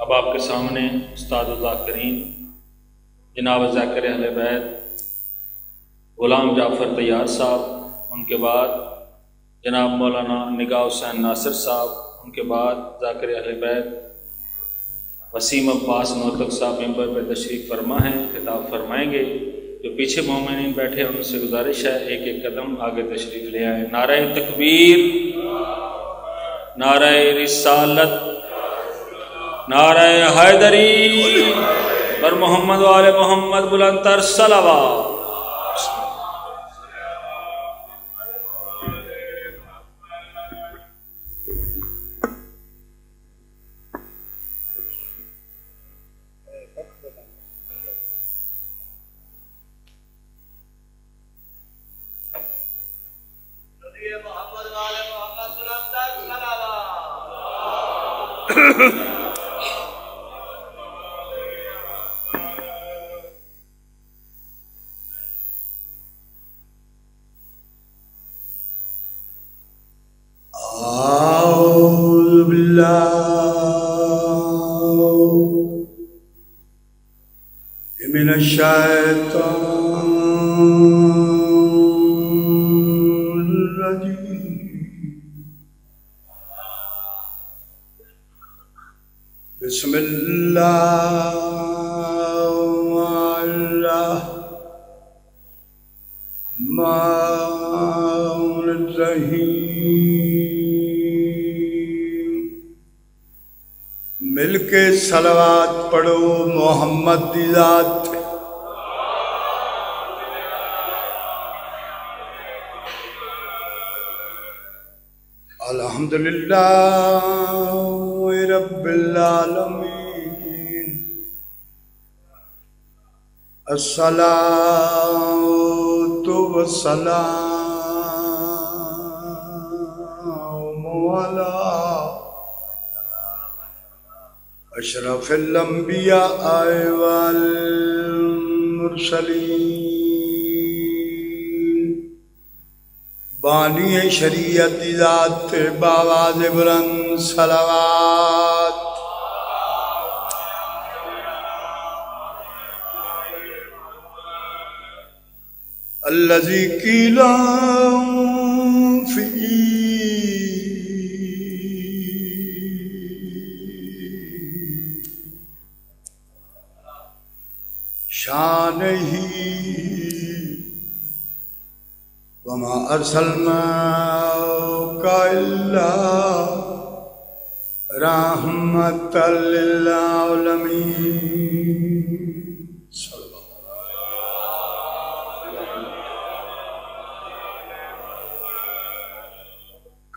اب آپ کے سامنے استاد اللہ کریم، جناب ذاکر اہل بیت، غلام جعفر طیار صاحب، ان کے بعد جناب مولانا نگاہ حسین ناصر صاحب، ان کے بعد ذاکر اہل بیت، وسیم عباس نوتک صاحب ممبر پہ تشریف فرما ہیں، خطاب فرمائیں گے۔ جو پیچھے مومنین بیٹھے ہیں، ان سے گزارش ہے، ایک ایک قدم آگے تشریف لے آئیں۔ نعرہ تکبیر، نعرہ رسالت نعرہ حیدری پر محمد وال محمد بلندر تر صلوات من الشيطان الرجيم. بسم الله. سلوات پڑھو محمد دی ذات۔ الحمدللہ رب العالمین۔ الصلاة والسلام اشرف الانبیاء والمرسلین بانی شریعت ذات باواز بلند صلوات. الذي قيل في شان ہی۔ وما ارسلنا کا اللہ رحمت للعالمین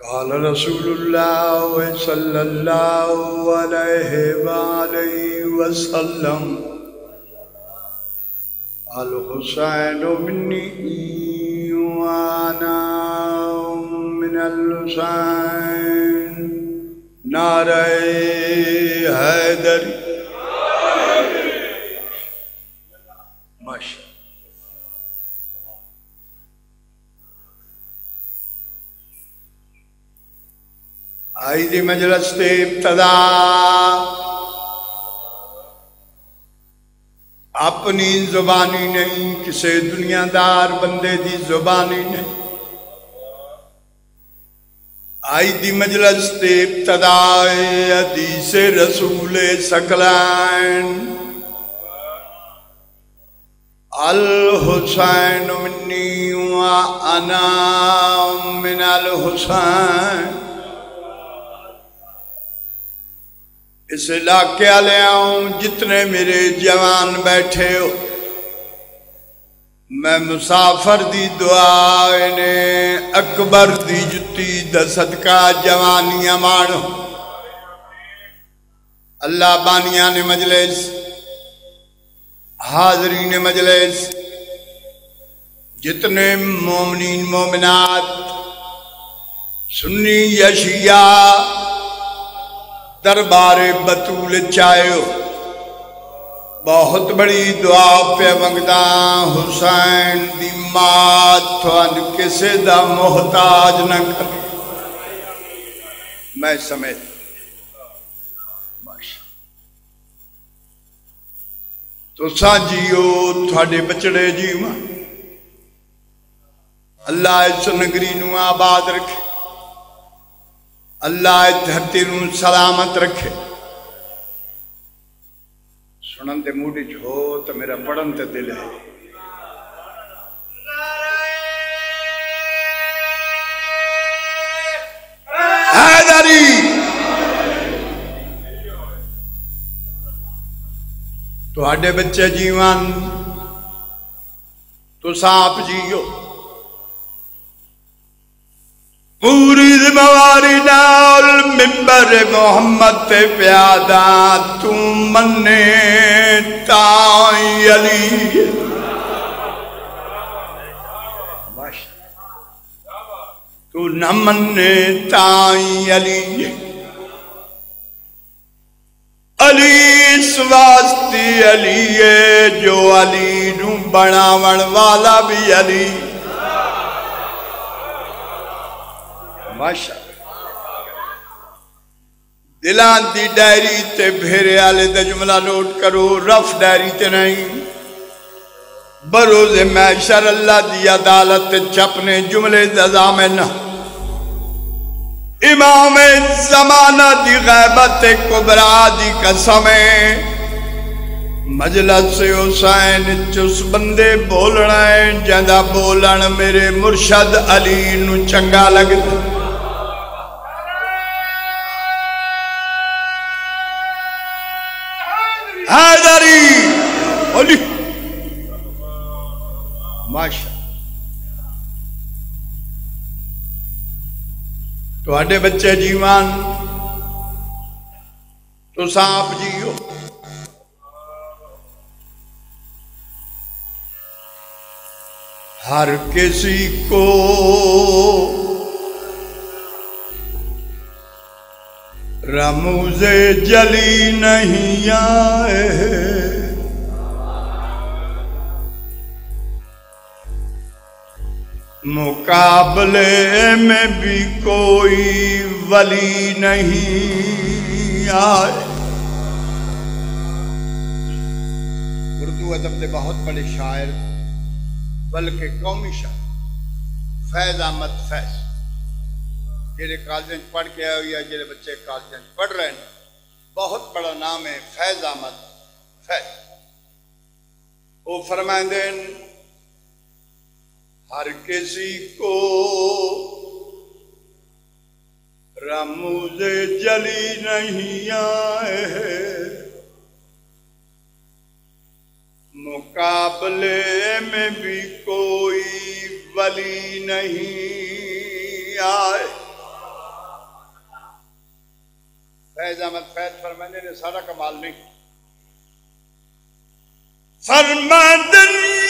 قال رسول الله صلى الله عليه وآله وسلم الحسين مني وأنا من الحسين. ناري هيدر ماشي. آئی مجلس تے ابتدا اپنی زبانی نہیں کسی دنیا دار بندے دی زبانی نہیں۔ آئی دی مجلس تے ابتدائے حدیث رسول سکلائن الحسین منی و انا من الحسین۔ اس علاقے والے آؤں جتنے میرے جوان بیٹھے ہو، میں مسافر دی دعا نے اکبر دی جتی دست کا جوانیاں مانو۔ اللہ بانیاں نے مجلس، حاضرین مجلس، جتنے مومنین مومنات، سنی یشیعہ دربار بطول چائیو۔ بہت بڑی دعا پہ منگدا حسین دی مات، تھوان کسے دا محتاج نہ کر میں سمیت۔ تو سا جیو، تھوڑے بچڑے جیو۔ اللہ اس نگری نو آباد رکھے۔ اللہ دھرتی نو سلامت رکھے۔ سنن تے موڈی چھو تو میرا پڑھن تے دل ہے۔ تو آڈے بچے جیوان تو سانپ جیو۔ پوری ذمہواری نال ممبر محمد تے پیادا تو منے تائی علی تو نہ منے تائی علی علی اس واسطے علی ہے جو علی نو بناون والا بھی علی ماشاء دلان دی ڈائری تے بھیرے آلے دا جملہ نوٹ کرو، رف ڈائری تے نہیں۔ بروز محشر اللہ دی عدالت چپنے جملے دا زامن امام زمانہ دی غیبت کبرا دی قسمیں مجلس حسین چس بندے بولنا ہے جندہ بولن میرے مرشد علی نو چنگا لگتا۔ تو بچے جیوان تو سانپ جیو ہر کسی کو رموز جلی نہیں آئے مقابلے میں بھی کوئی ولی نہیں آئے۔ اردو ادب کے بہت بڑے شاعر، بلکہ قومی شاعر، فیض احمد فیض جہے کالج پڑھ کے آئے یا جہے بچے کالج پڑھ رہے ہیں، بہت بڑا نام ہے فیض احمد فیض۔ وہ فرمائیں ہر کسی کو رموز جلی نہیں آئے مقابلے میں بھی کوئی ولی نہیں آئے۔ فیض احمد، فیض فرمانے نے سارا کمال نہیں۔ فرماندن یہ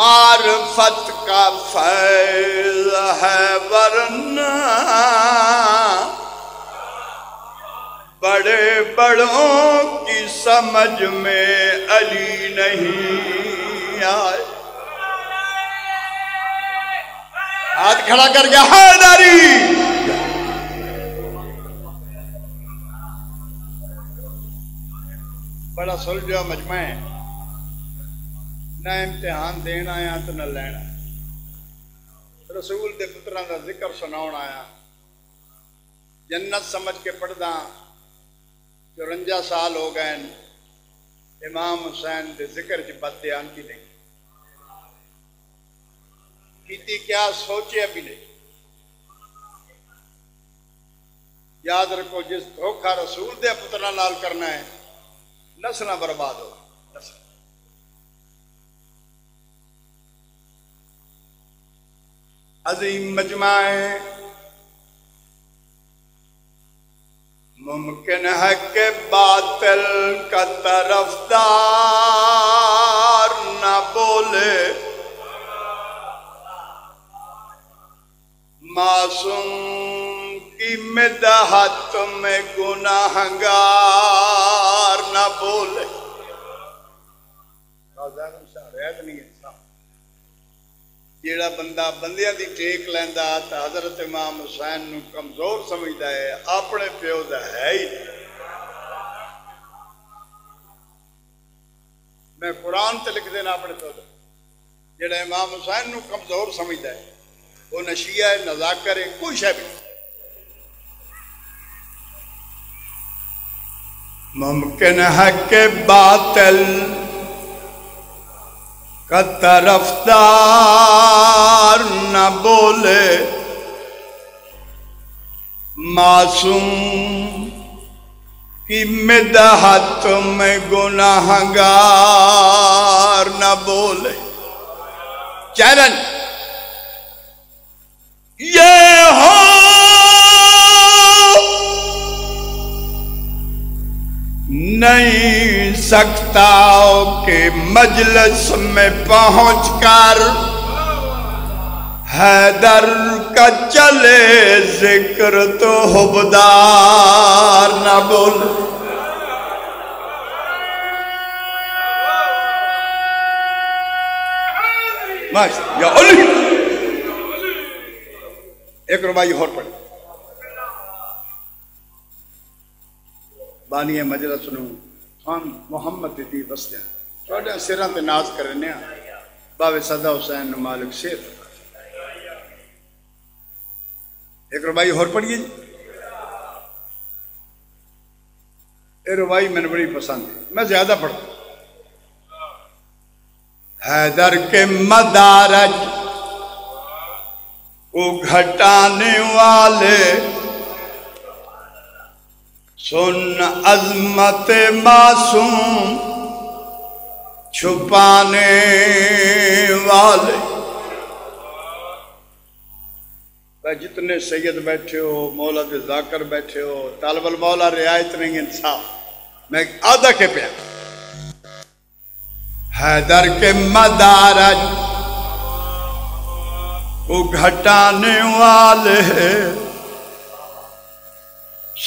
معرفت کا فیض ہے ورنہ بڑے بڑوں کی سمجھ میں علی نہیں آئے۔ ہاتھ کھڑا کر گیا حیداری بڑا سلجھا مجمع ہے۔ نہ امتحان دینا آیا تو نہ لینا رسول دے پتران کا ذکر سناؤن آیا جنت سمجھ کے پڑھدا جو رنجا سال ہو گئے امام حسین دے ذکر کی بات دھیان کی نہیں کیتی کیا سوچے ابھی نہیں یاد رکھو جس دھوکھا رسول دے پترا نال کرنا ہے نسل برباد ہو عظیم مجمع ممکن ہے کہ باطل کا طرفدار نہ بولے۔ معصوم کی مدحت میں گناہگار نہ بولے۔ نہیں ہے۔ جیڑا بندہ بندیاں دی ٹیک لینا تو حضرت امام حسین نو کمزور سمجھتا ہے، اپنے پیو دا ہے ہی میں قرآن تے لکھ دینا اپنے پیو دا۔ جیڑا امام حسین نو کمزور سمجھتا ہے، وہ نشیہ ہے نزاکر ہے، کوئی شہ بھی ممکن ہے کہ باطل کا طرفدار نہ بولے۔ معصوم کی مدحت میں گناہ گار نہ بولے۔ چیلنج یہ ہو۔ نہیں۔ سکتا کہ مجلس میں پہنچ کر حیدر کا چلے ذکر تو حبدار نہ بول۔ ماشاء یا علی۔ ایک ربائی اور پڑھ۔ بانی مجلس نو خان محمد دی بستے بسدیا تھوڑے سراں تے ناز کرنے ہاں باوے صدا حسین نو مالک شیر ایک ربائی اور پڑھیے جی۔ یہ ربائی میں بڑی پسند ہے۔ میں زیادہ پڑھتا ہوں حیدر کے مدارج کو گھٹانے والے سن عظمت معصوم چھپانے والے۔ جتنے سید بیٹھے ہو، مولا کے ذاکر بیٹھے ہو، طالب المولا رعایت نہیں، انصاف۔ میں آدھا کے پیا حیدر کے مدارج کو گھٹانے والے۔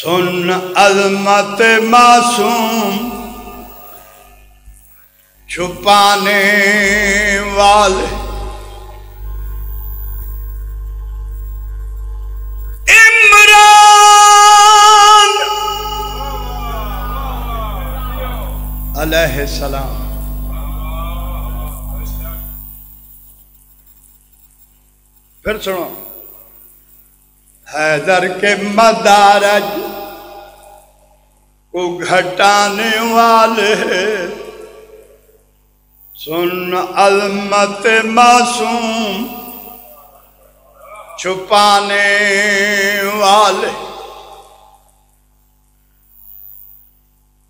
سن عظمت معصوم چھپانے والے۔ عمران علیہ السلام۔ پھر سنو۔ حیدر کے مدارج کو گھٹانے والے سن علمت معصوم چھپانے والے۔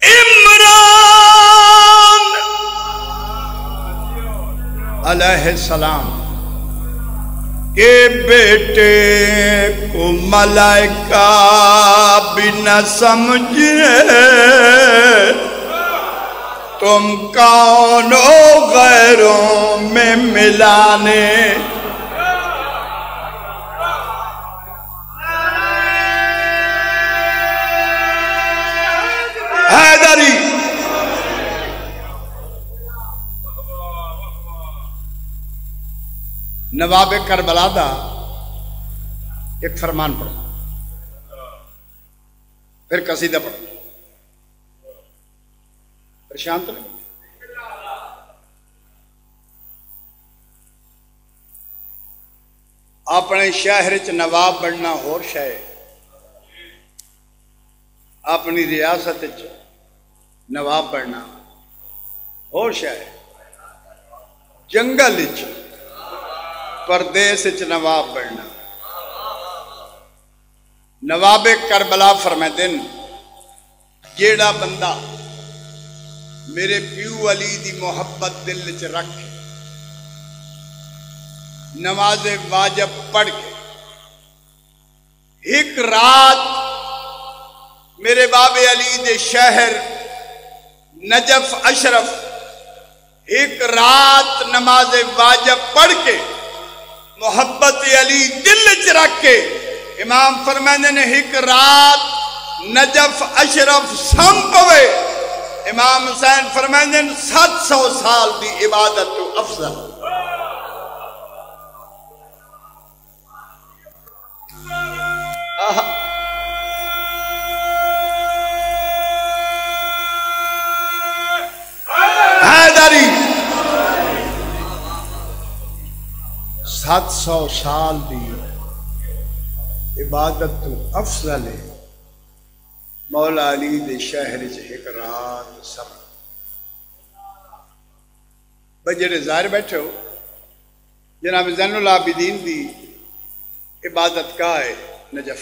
عمران علیہ السلام۔ کہ بیٹے کو ملائکہ بھی نہ سمجھے تم کون ہو غیروں میں ملانے نواب کربلا دا ایک فرمان پڑھو۔ پھر قصیدہ پڑھو۔ پریشان تو نہیں؟ اپنے شہر چ نواب بننا ہور شہ اپنی ریاست چ نواب بننا ہور شہ جنگل چ پردیس چ نواب بننا۔ نواب کربلا فرمائے جیڑا بندہ میرے پیو علی دی محبت دل چ رکھ نماز واجب پڑھ کے، ایک رات میرے باب علی دے شہر نجف اشرف، ایک رات نماز واجب پڑھ کے محبت علی دل رکھ کے امام فرمانے نے ایک رات نجف اشرف سم پوے۔ امام حسین فرمانے نے سات سو سال دی عبادت تو افضل۔ آہا۔ سات سو سال دی عبادت تو افضل ہے۔ مولا علی دے شہر ایک رات سب۔ بجے ظاہر بیٹھے ہو، جناب زین العابدین دی عبادت کا ہے نجف۔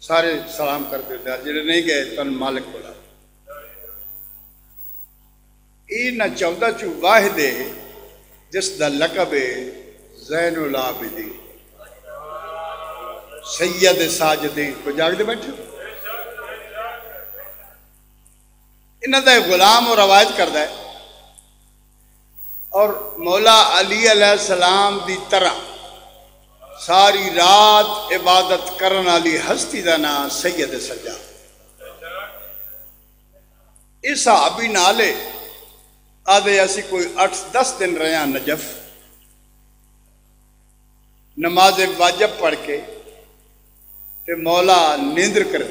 سارے سلام کرتے ہوتے جڑے نہیں گئے تن مالک بولا۔ یہ نہ چودہ چو واحد ہے، جس دا لقب ہے زین العابدین۔ سید ساجدین۔ کو جاگ دے بیٹھے؟ انہوں دا غلام اور روایت کردہ ہے۔ اور مولا علی علیہ السلام دی طرح ساری رات عبادت کرن والی ہستی دا نام سید سجا اس صحابی نالے آدھے ایسی کوئی اٹھ دس دن رہا نجف۔ نماز واجب پڑھ کے تے مولا نیندر کر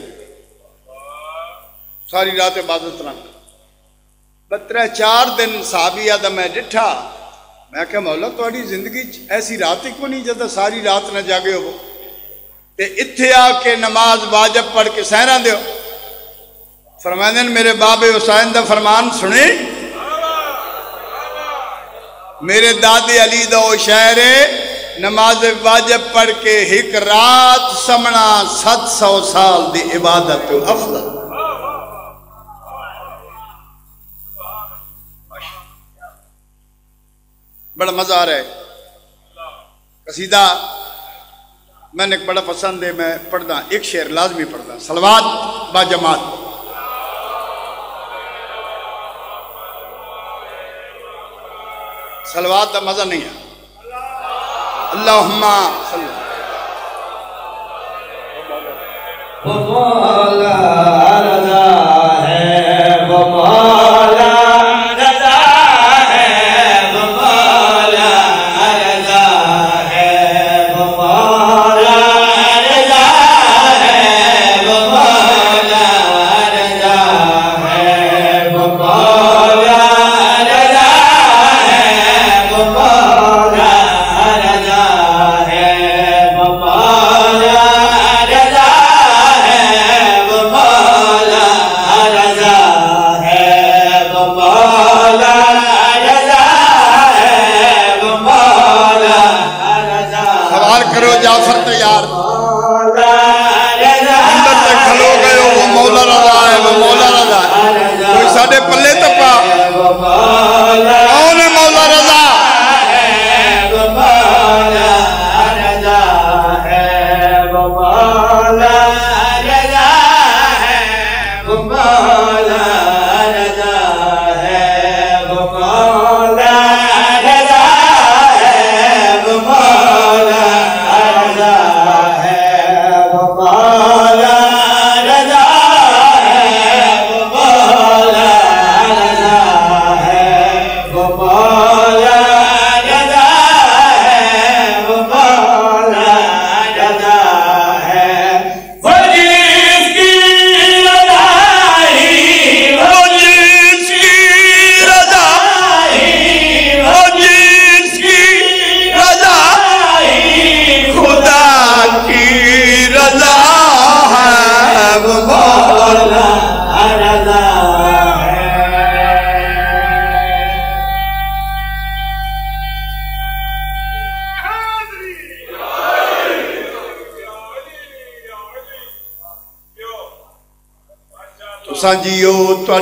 ساری رات عبادت رنگ بترہ چار دن صحابی آدھا میں ڈٹھا۔ میں کہ مولا تھوڑی زندگی ایسی رات ہی کو نہیں جدہ ساری رات نہ جاگے ہو؟ تے اتھے آ کے نماز واجب پڑھ کے سہرا دیو فرمائن میرے باب حسین دا فرمان سنے۔ میرے دادی علی دا او شہر نماز واجب پڑھ کے ایک رات سمنا ست سو سال دی عبادت افضل۔ بڑا مزہ آ رہا ہے۔ قصیدہ میں نے بڑا پسند ہے، میں پڑھتا، ایک شعر لازمی پڑھتا۔ سلوات با جماعت۔ سلوات کا مزہ نہیں ہے۔ اللهم صل وقال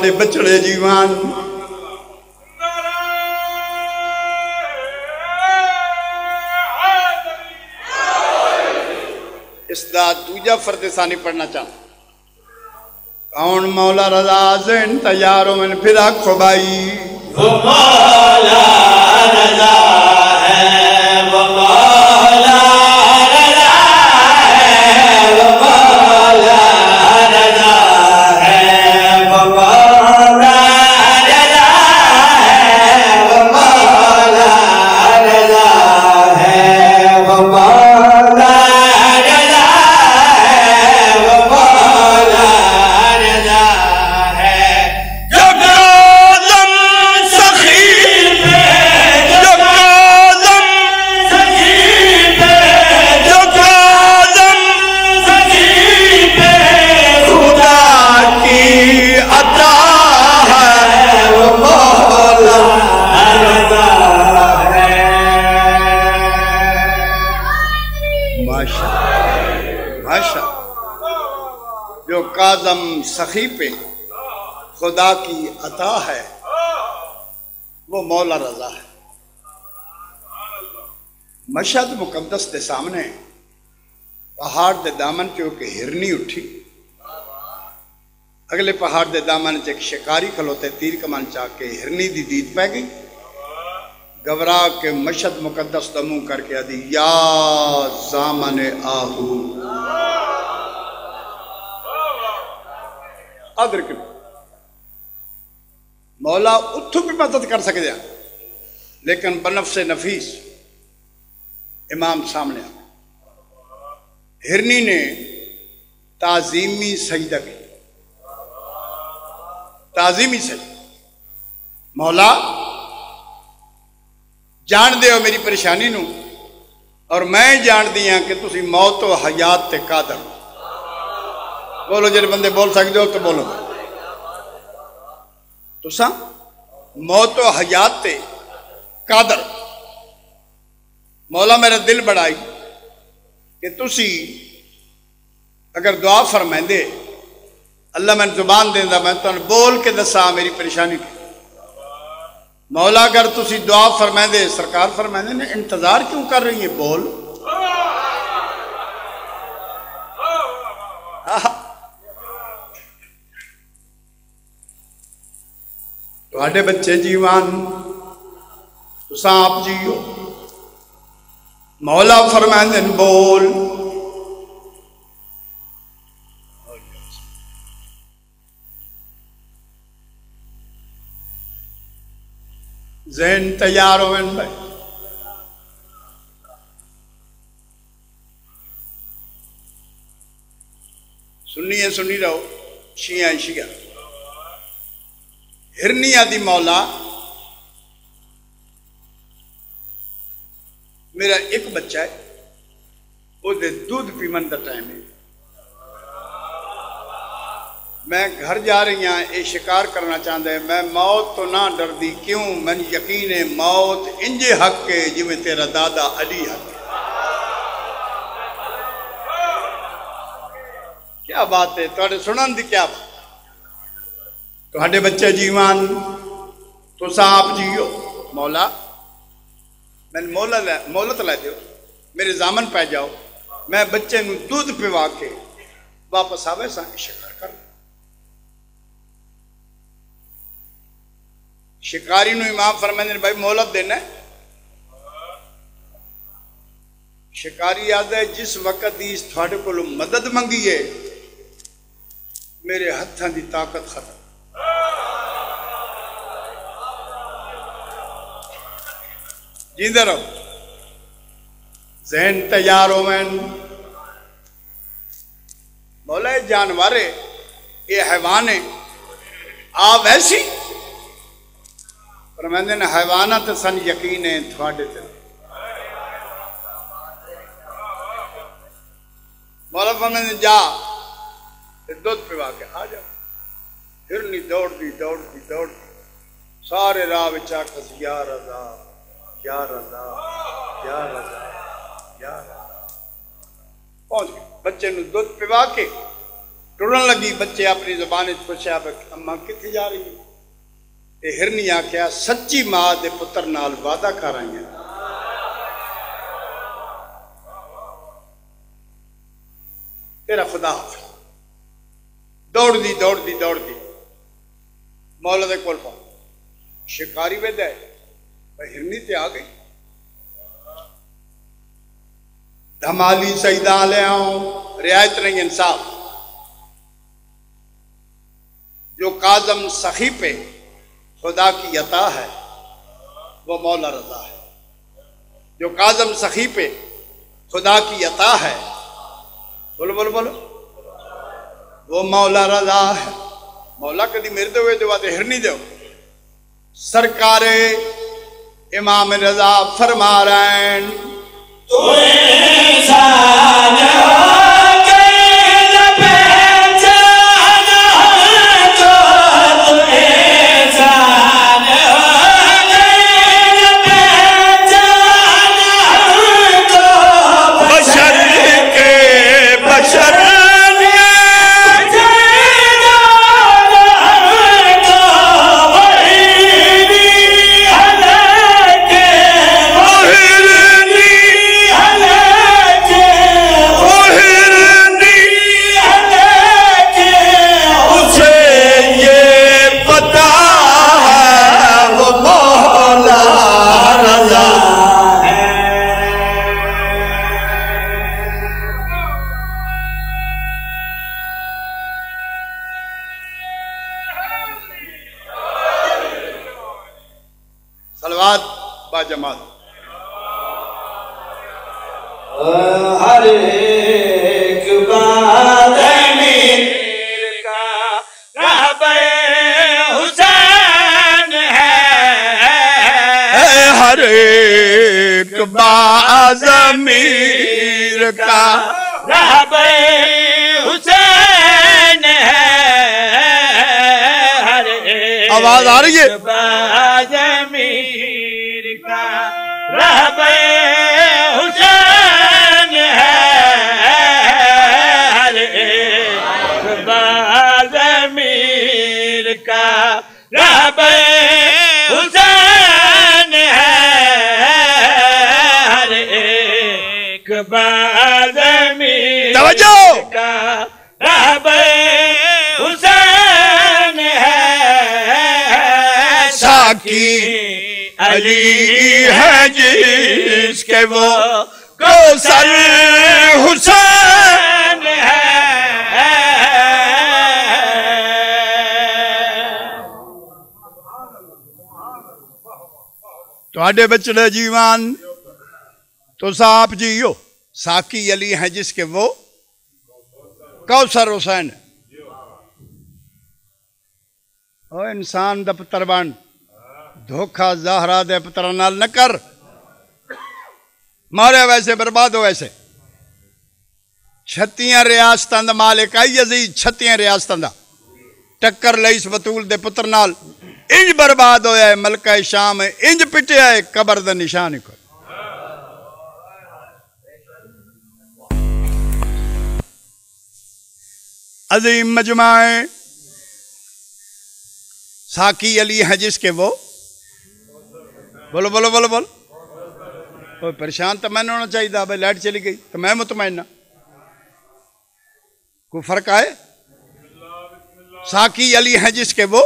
دے بچڑے جیوان اس دا دوجہ فرد ثانی پڑھنا چاہتا کون مولا رضا زین تیاروں من پھر آکھو بھائی سخی پہ خدا کی عطا ہے، وہ مولا رضا ہے۔ مشہد مقدس کے سامنے پہاڑ دے دامن چو کہ ہرنی اٹھی۔ اگلے پہاڑ دے دامن چ ایک شکاری کھلوتے تیر کمان چاہ کے ہرنی دی دید پہ گئی۔ گورا کے مشہد مقدس دمو کر کے ادی یا زامن آہو۔ ادر مولا اتھو بھی مدد کر سکتے ہیں لیکن بنفس نفیس امام سامنے ہرنی نے تعظیمی سجدہ کی۔ تعظیمی سجدہ۔ مولا جان دے ہو میری پریشانی نو، اور میں جان دی ہاں کہ تسی موت و حیات تے قادر ہو۔ بولو جڑے بندے بول سکتے ہو تو بولو تسا موت و حیات تے قادر مولا میرا دل بڑائی کہ تسی اگر دعا فرمائندے اللہ میں زبان دینا میں تو بول کے دسا میری پریشانی کی مولا اگر تسی دعا فرمائندے سرکار فرمائندے نے انتظار کیوں کر رہی ہیں بول تھوڑے بچے جیوان تسا آپ جیو مولا فرمائندے نے بول ذہن تیار ہوئے بھائی سنیے سنی رہو شیعہ شیعہ ہرنی آدی مولا میرا ایک بچہ ہے، وہ دودھ پیمن کا ٹائم ہے۔ میں گھر جا رہی ہاں یہ شکار کرنا چاہتا ہے۔ میں موت تو نہ ڈر دی کیوں؟ میں یقین ہے موت انجے حق ہے جی میں تیرا دادا علی حق ہے۔ کیا بات ہے؟ تھوڑے سنن دی کیا بات؟ تھوڑے بچے جیوان تو آپ جیو مولا میں مولت لے دیو میرے زامن پہ جاؤ میں بچے نو دودھ پیوا کے واپس آوے سا شکار کر شکاری نو امام فرمائندے نے بھائی مولت دینا شکاری یاد ہے جس وقت اس تھوڑے کو مدد منگی ہے میرے ہتھاں جیندے رہو ذہن تیار ہو میں۔ مولا یہ جانور ہے، یہ حیوان ہے۔ آ ویسی پر میں نے حیوانات سن یقین ہے، تھوڑے تے مولا فرمائندے نے جا۔ تے دودھ پیوا کے آ جا ہرنی دوڑ دی دوڑ دی دوڑ دی سارے راہ بچا کس یا رضا یا رضا یا رضا یا رضا۔ پہنچ گئے۔ بچے نو دودھ پیوا کے ٹرن لگی۔ بچے اپنی زبان پوچھا اما کتنے جا رہی ہے یہ ہرنی آخیا سچی ماں دے پتر نال وعدہ کر رہی ہیں. تیرا خدا حافظ۔ دوڑ دی دوڑ دی دوڑ دی مولا دے کول پاؤ شکاری وید ہے۔ ہرنی تے آ گئی۔ دھمالی سیدہ لے آؤں، رعایت نہیں انصاف۔ جو کازم سخی پہ خدا کی عطا ہے، وہ مولا رضا ہے۔ جو کازم سخی پہ خدا کی عطا ہے، بولو بولو بولو۔ وہ مولا رضا ہے۔ مولا کدی میرے دے ہوئے دے ہرنی دے سرکار امام رضا فرما ہر ایک بات میر کا رہب حسین ہے۔ ہر ایک باز میر کا۔ رہب حسین ہے۔ ہر ایک آواز آ رہی ہے؟ کا رب حسین ہے۔ ہر ایک بادمی توجہ! کا رب حسین ہے۔ ساکی علی ہے جس کے وہ کو سر حسین ਤੁਹਾਡੇ ਬਚੜੇ جیوان تو صاحب جیو۔ ਸਾਕੀ علی ہیں جس کے وہ کوثر حسین۔ او انسان دا پتر بن۔ دھوکھا زہرا دے پتر نال نہ کر۔ مارے ویسے برباد ہو ویسے۔ چھتیاں ریاستاں دا مالک آئی عزیز چھتیاں ریاستاں دا۔ ٹکر لئیس بطول دے پتر نال انج برباد ہویا ہے ملکہ شام انج پٹیا ہے قبر دے نشان کو عظیم مجمع ساکی علی ہے جس کے وہ بولو بولو بولو بولو پریشان تو میں نے ہونا چاہیے بھائی لائٹ چلی گئی تو میں مطمئن کوئی فرق آئے ساکی علی ہے جس کے وہ؟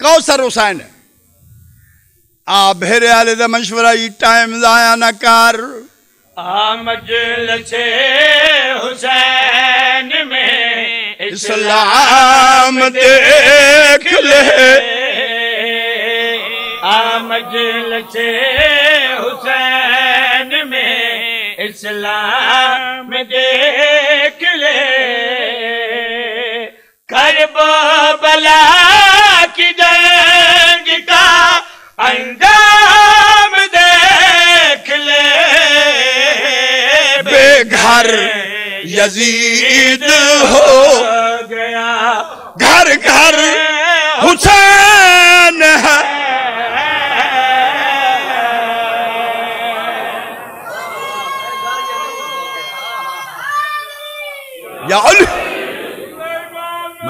کوثر حسین۔ ہے آ، بھیرے والے دا مشورہ یہ ٹائم ضائع نہ کر۔ مجلس حسین میں اسلام دیکھ لے۔ مجلس حسین میں اسلام دیکھ لے۔ کرب بلا کی جنگ کا انجام دیکھ لے۔ بے گھر یزید ہو۔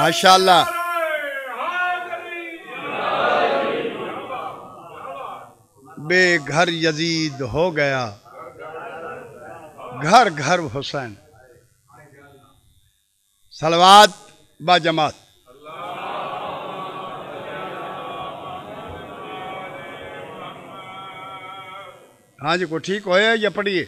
ماشاء اللہ بے گھر یزید ہو گیا۔ گھر گھر حسین۔ سلوات با جماعت۔ ہاں جی کو ٹھیک ہوئے یا پڑھیے؟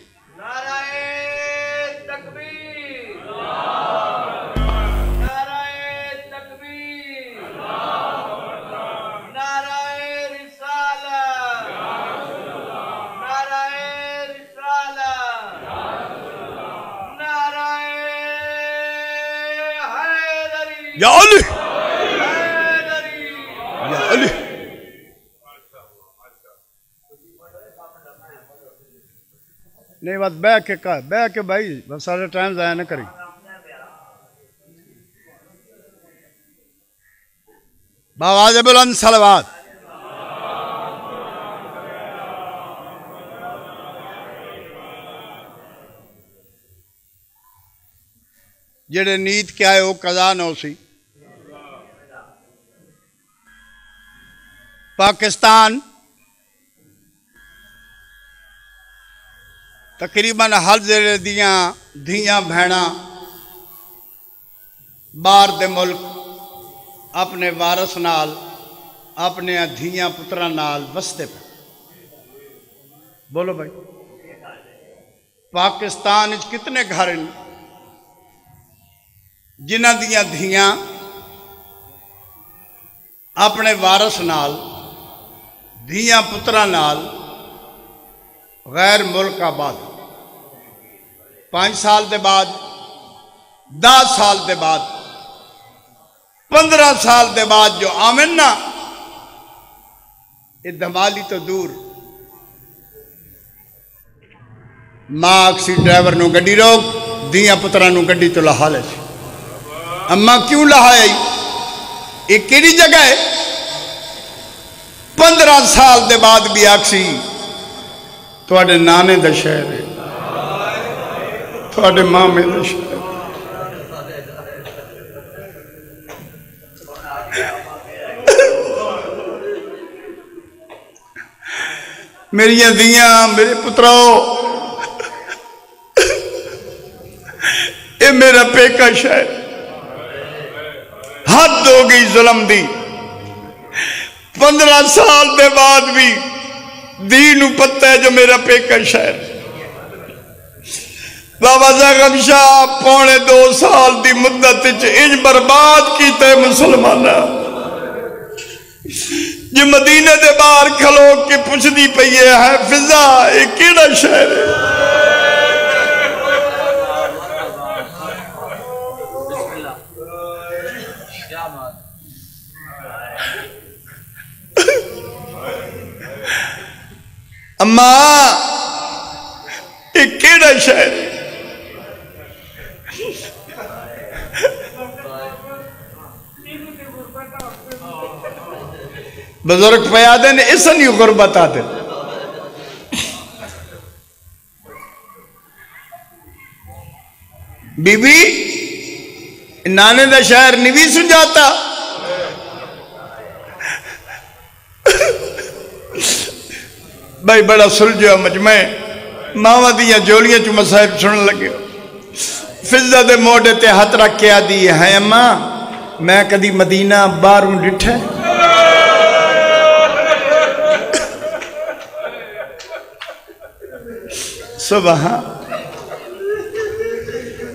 یا علی! یا علی! نہیں بات بہ کے کہا بہ کے بھائی بس سارے ٹائم ضائع نہ کری۔ باواز بلند سلوات۔ جڑے نیت کیا ہے وہ قضا نہ ہو سی۔ پاکستان تقریباً ہر ضلع دیاں دھیاں بہنا باہر دے ملک اپنے وارس نال، اپنے دھیاں پترا نال وستے پہ بولو بھائی۔ پاکستان وچ کتنے گھر ہیں؟ جنہ دیاں دھیاں اپنے وارس نال دیا پترا نال غیر ملک آباد۔ پانچ سال دے بعد، دس سال دے بعد، پندرہ سال دے بعد جو آمن نا یہ دمالی تو دور۔ ماں آکسی ڈرائیور نو گڈی روک، دیا پترا نو گڈی تو لہا لے۔ اما کیوں لہا آئی یہ کہڑی جگہ ہے؟ پندرہ سال دے بعد بھی آکسی۔ تو تھوڑے نانے دا شہر ہے۔ تو تھوڑے مامے دا شہر ہے۔ میری یہ دیاں میرے پتراؤ۔ اے میرا پیکش ہے حد ہو گئی ظلم دی۔ پندرہ سال دے بعد بھی دین پتہ ہے جو میرا پیکا شہر بابا زخم شاہ، پونے دو سال دی مدت انج برباد کیتے مسلمان جی مدینے دے بار کھلو کے پوچھتی پئی ہے فضا، یہ کیڑا شہر ہے؟ اما ایک کیڑا شہر بزرگ پیادے نے اس نہیں غربت آتے۔ بی بی نانے دا شہر نہیں بھی سنجاتا بھائی بڑا سلجھا مجمع ماوا دیا جولیاں چ مسائب سن لگے فضا دے موڑے تے ہاتھ رکھ کے آدھی ہے اماں میں کدی مدینہ باروں ڈٹھے سبحان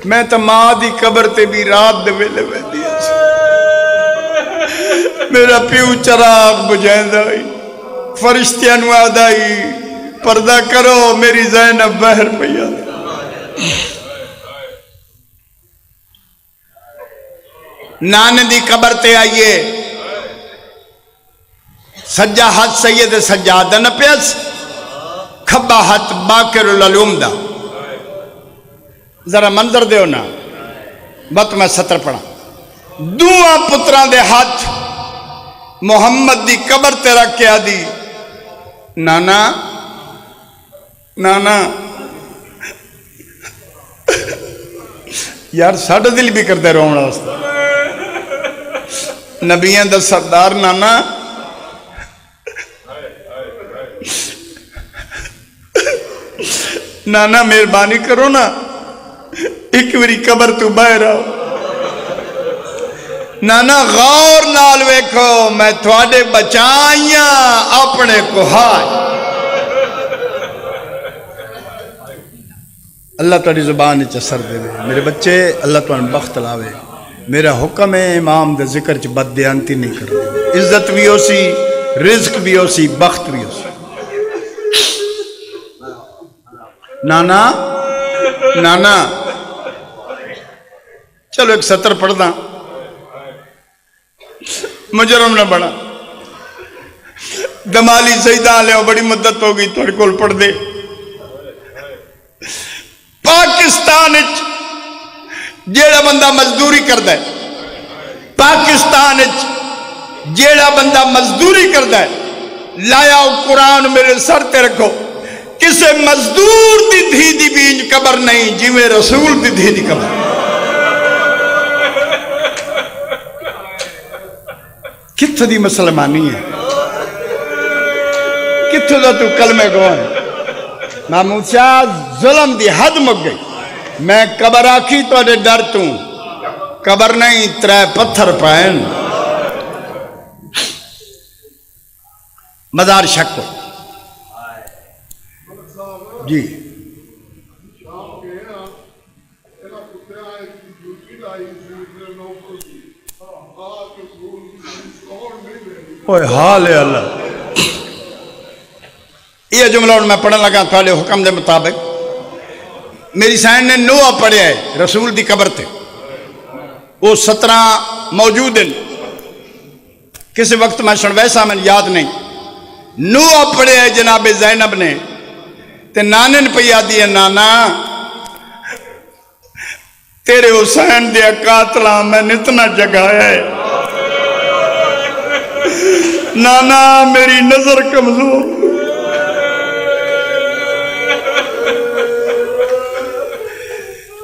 میں تا ماں دی قبر تے بھی رات دے ویلے ویلے میرا پیو چراغ بجائندہ ہوئی فرشتیاں نو آدائی، پردہ کرو، میری زینب بہر پہ نان دی قبر تے آئیے۔ سجا ہاتھ سید سجا نہ پیس کھبا ہاتھ باکر العلوم دا۔ ذرا منظر دے ہونا بات میں ستر پڑا دعا پتران دے ہاتھ، محمد دی قبر تے آدی نانا نانا یار ساڑھا دل بھی کرتے رونا واسطے دا سردار نانا نانا مہربانی کرو نا ایک وری قبر تو باہر آؤ نانا غور نال ویکھو میں تھوڑے بچائیاں اپنے کو ہائے اللہ تاری زبان اچھا سر دے دے میرے بچے اللہ تعالی بخت لاوے میرا حکم ہے امام دے ذکر چ بد دیانتی نہیں کر دے عزت بھی ہو سی رزق بھی ہو سی بخت بھی ہو سی نانا نانا چلو ایک سطر پڑھ دا مجرم نہ بنا۔ دمالی سیدہ لے بڑی مدت ہو گئی تھوڑے کول پڑھ دے پاکستان اچھ جیڑا بندہ مزدوری کر ہے، پاکستان اچھ جیڑا بندہ مزدوری کر ہے، لایا قرآن میرے سر تے رکھو۔ کسے مزدور دی دھی دی بینج قبر نہیں جی میں رسول دی دھی دی قبر۔ کتھے دی مسلمانی ہے؟ کتھے دا تو کلمے گون محمود شاہ ظلم دی حد مک گئی۔ میں قبر آکھی تو اڈے ڈرت ہوں قبر نہیں، ترے پتھر پہن۔ مزار شک جی۔ اوے حال اللہ۔ یہ جملہ میں پڑھنے لگا پہلے حکم دے مطابق۔ میری سائن نے نوہ پڑھے آئے رسول دی قبر تھے وہ سترہ موجود ہیں۔ کسی وقت میں شنویسا میں یاد نہیں۔ نوہ پڑھے آئے جناب زینب نے۔ تے نانن پہ یادی ہے، نانا۔ تیرے حسین دیا قاتلہ میں نتنا جگہ ہے۔ نانا میری نظر کمزور۔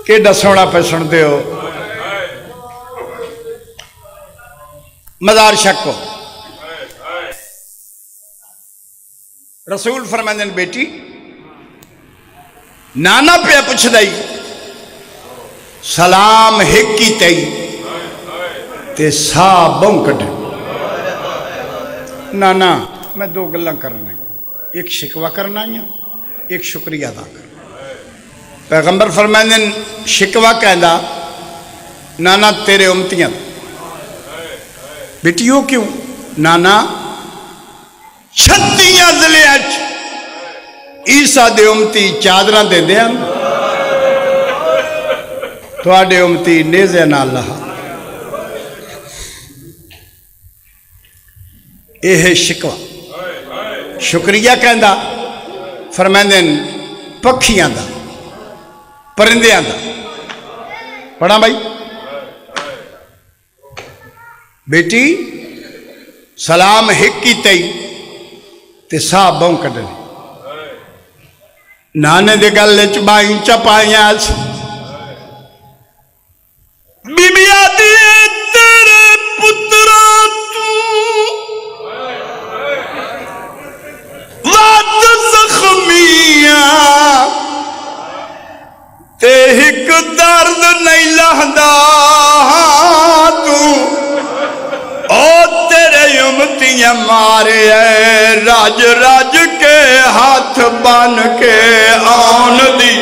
کہ سونا پہ سن دے ہو؟ مزار شک ہو رسول فرمائندن بیٹی، نانا پہ پوچھ دائی سلام ہک تئی، تے سا بوں کٹے نانا میں دو گلاں کرنا ایک شکوہ کرنا ہے ایک شکریہ ادا کرنا پیغمبر فرمائندن شکوہ کہندا نانا تیرے امتیاں بیٹیوں کیوں نانا چھتیاں ضلع عیسیٰ دے امتی چادرہ دے دیا تھوڑے امتی نیزے نہ اللہ یہ ہے شکوہ شکریہ کہندا فرمائندن پکھیاں دا پرندیاں دا پڑھا بھائی بیٹی سلام ہک کی تئی تے سا بوں کڈنے نانے دے گل چ بائیں چپائیاں بی بی آدھی نہیں ہاں تو او تیرے امتیاں مارے اے راج راج کے ہاتھ بن کے آن دی۔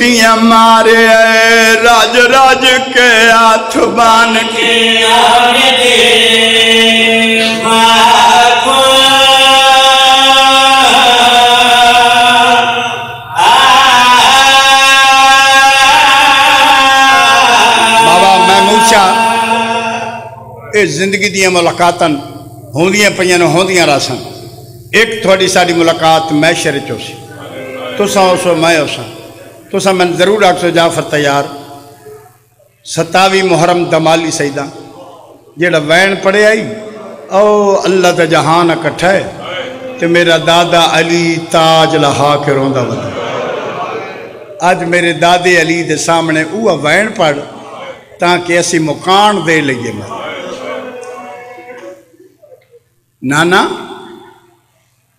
امتیاں مارے اے راج راج کے ہاتھ بن کے۔ بابا میں اے زندگی دیا ملاقاتاں ہوندیاں پہیاں ہوندیاں راساں۔ ایک تھوڑی ساری ملاقات میں شرچ ہو سی تسا ہو سو میں ہو سا تسا میں ضرور آکھ جعفر تیار ستاوی محرم دمالی سیدہ، جیڑا وین پڑے آئی، او اللہ تا جہان اکٹھا ہے، تے میرا دادا علی تاج لہا کے روندہ بدا آج میرے دادے علی دے سامنے اوہ وین پڑ تاکہ ایسی مکان دے لئیے میں۔ نانا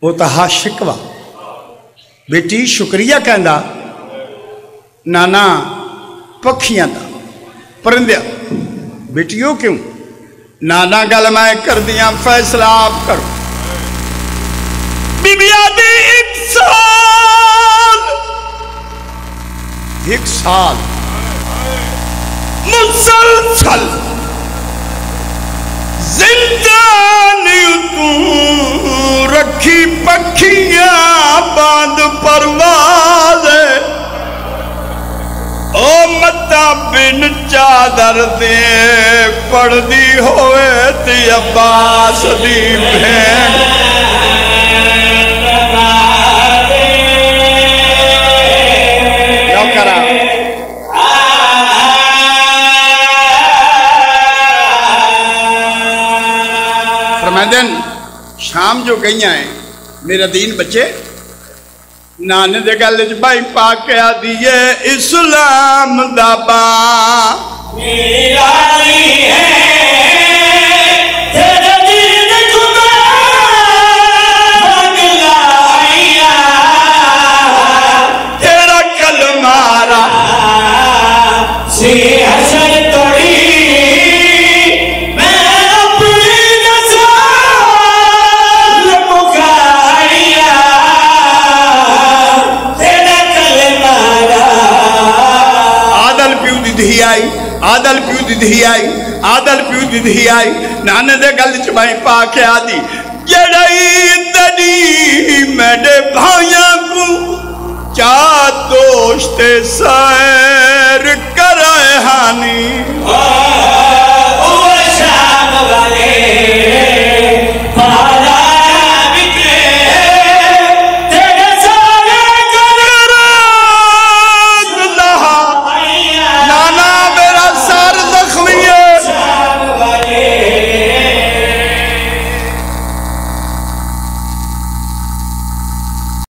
وہ تہا شکوہ۔ بیٹی، شکریہ کہندا نانا پکھیاں دا پرندیا بیٹیوں کیوں نانا گل میں کر دیا فیصلہ آپ کرو بی بی آدھی ایک سال ایک سال مسلسل زندانی تو رکھی پکھیاں باندھ پرواز او متا بن چادر دے پڑ دی ہوئے تی عباس دی بھین فرمائدن شام جو گئیاں ہیں میرا دین بچے نانے دے گل چ بھائی پاک کے آدیے اسلام دا با ہے آدل پوج دائی آدل پیوجی آئی نان دل چاخ آدھی جڑی تڑی مائیاں چار دوست سیر کرانی